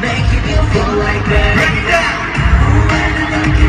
Making you feel like that. Break it down.